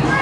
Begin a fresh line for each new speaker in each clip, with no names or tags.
Bye.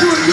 Курбин!